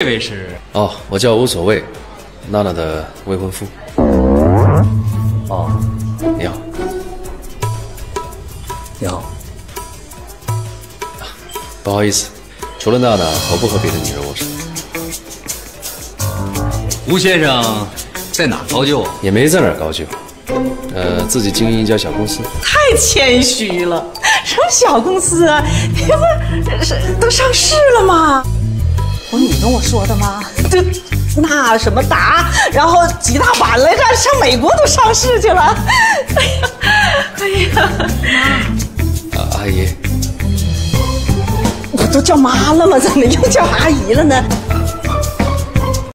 这位是哦，我叫无所谓，娜娜的未婚夫。哦，你好，你好，不好意思，除了娜娜，我不和别的女人握手，吴先生在哪高就啊？也没在哪儿高就，呃，自己经营一家小公司。太谦虚了，什么小公司啊？你不是都上市了吗？不是你跟我说的吗？这那什么达，然后几大板来着，上美国都上市去了。哎呀，哎呀，啊，阿姨，我都叫妈了吗？怎么又叫阿姨了呢？